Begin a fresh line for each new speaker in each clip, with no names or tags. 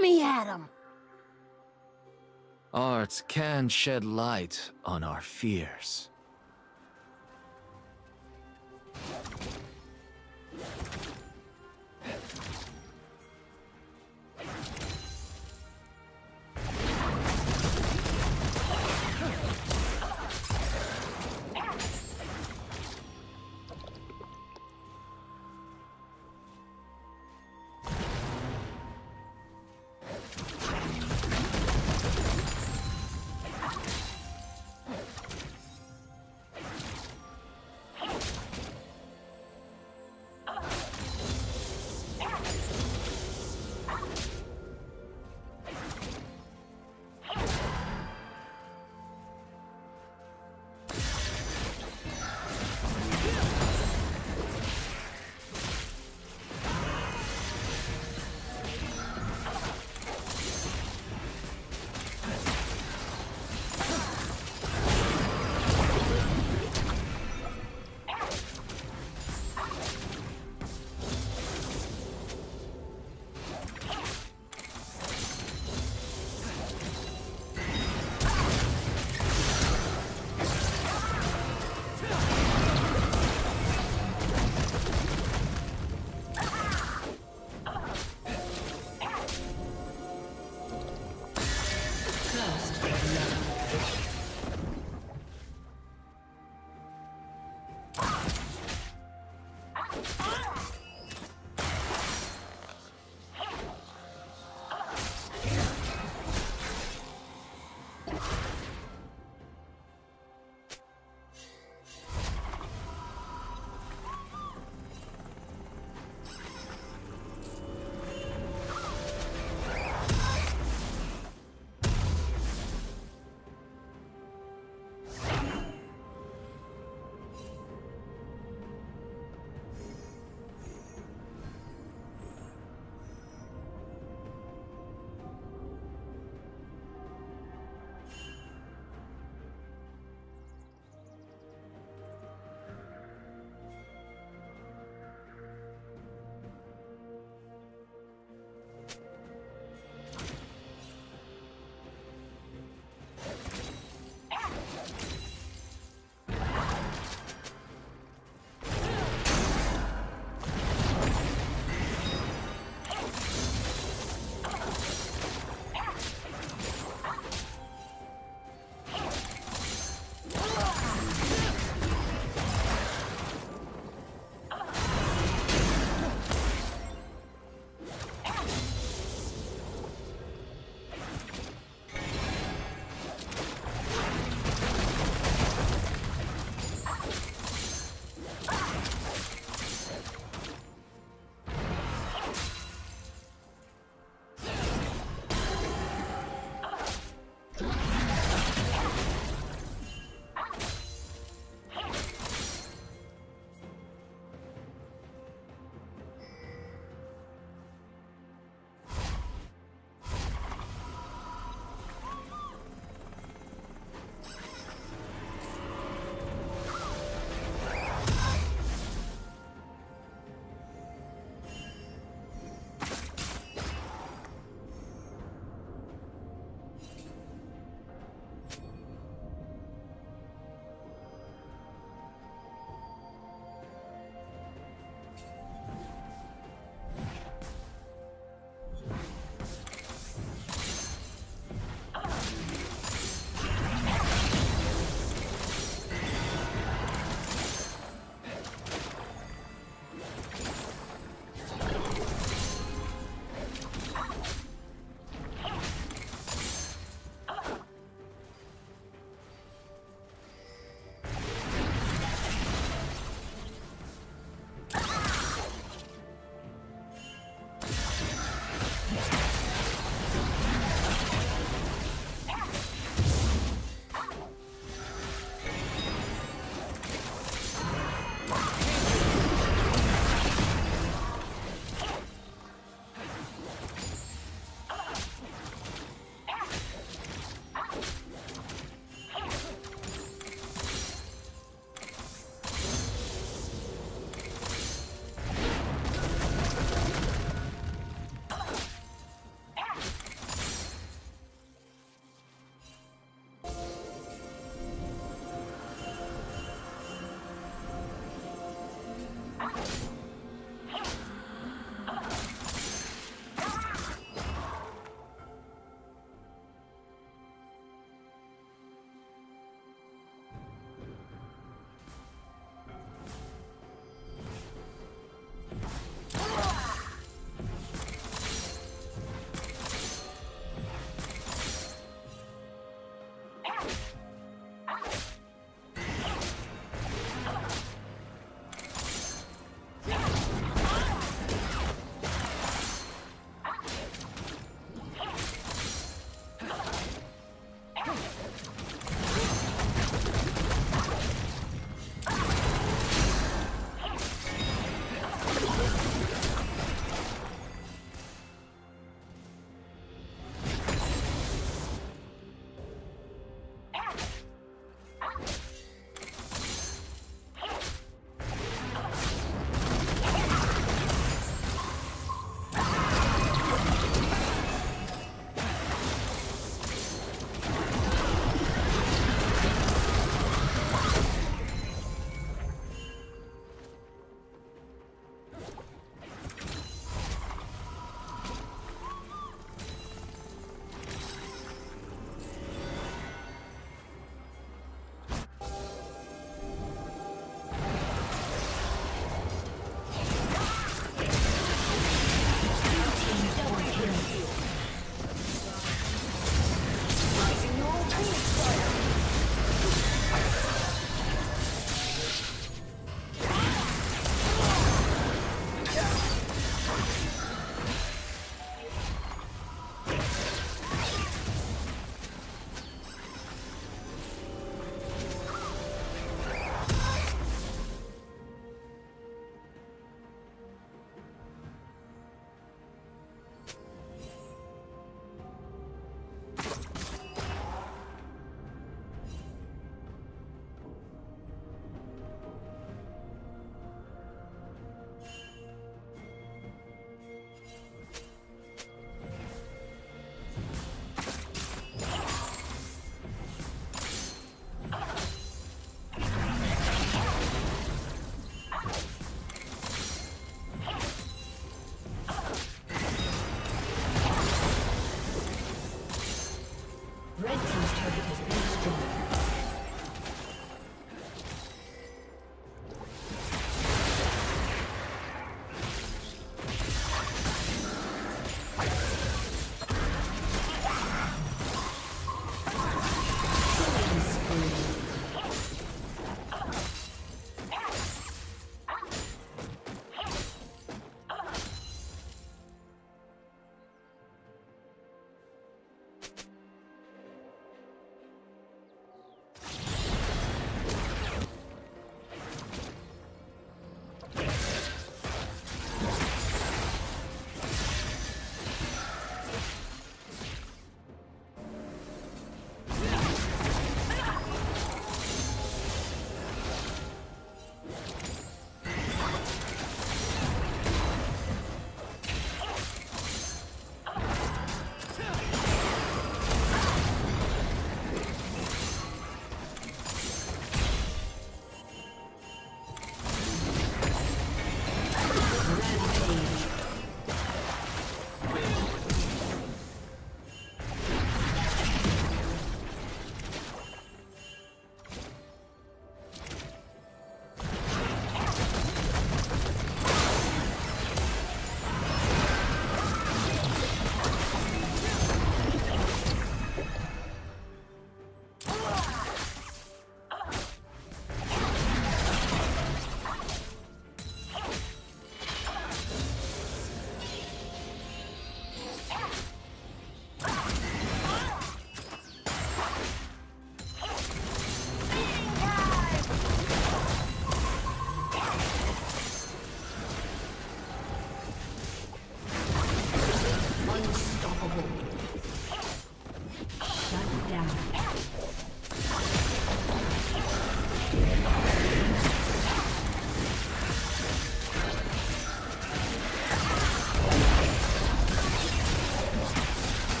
Me at him!
Art can shed light on our fears.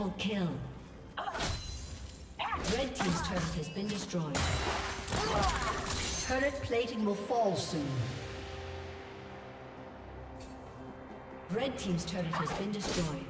Double kill. Red team's turret has been destroyed. Turret plating will fall soon. Red team's turret has been destroyed.